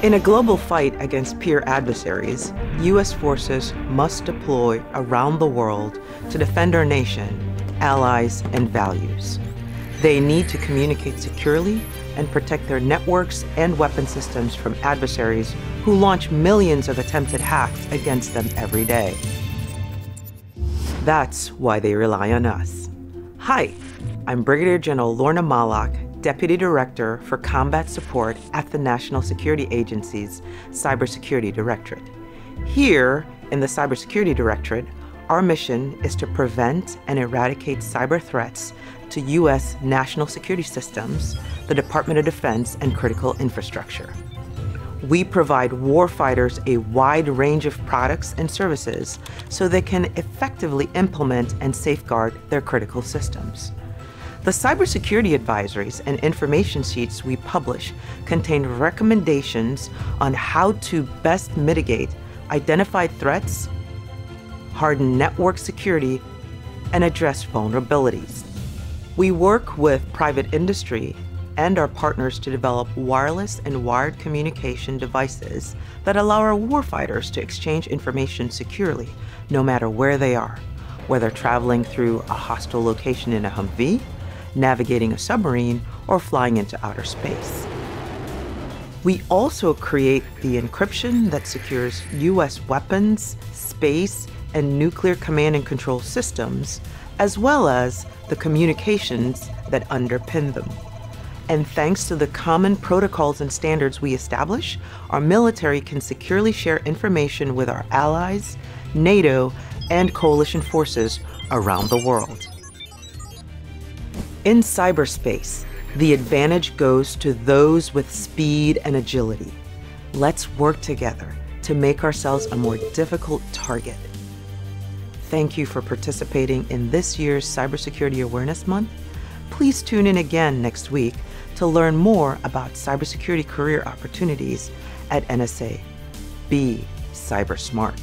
In a global fight against peer adversaries, U.S. forces must deploy around the world to defend our nation, allies, and values. They need to communicate securely and protect their networks and weapon systems from adversaries who launch millions of attempted hacks against them every day. That's why they rely on us. Hi, I'm Brigadier General Lorna Mahlock, Deputy Director for Combat Support at the National Security Agency's Cybersecurity Directorate. Here in the Cybersecurity Directorate, our mission is to prevent and eradicate cyber threats to U.S. national security systems, the Department of Defense, and critical infrastructure. We provide warfighters a wide range of products and services so they can effectively implement and safeguard their critical systems. The cybersecurity advisories and information sheets we publish contain recommendations on how to best mitigate identified threats, harden network security, and address vulnerabilities. We work with private industry and our partners to develop wireless and wired communication devices that allow our warfighters to exchange information securely, no matter where they are, whether traveling through a hostile location in a Humvee, navigating a submarine, or flying into outer space. We also create the encryption that secures U.S. weapons, space, and nuclear command and control systems, as well as the communications that underpin them. And thanks to the common protocols and standards we establish, our military can securely share information with our allies, NATO, and coalition forces around the world. In cyberspace, the advantage goes to those with speed and agility. Let's work together to make ourselves a more difficult target. Thank you for participating in this year's Cybersecurity Awareness Month. Please tune in again next week to learn more about cybersecurity career opportunities at NSA. Be cyber smart.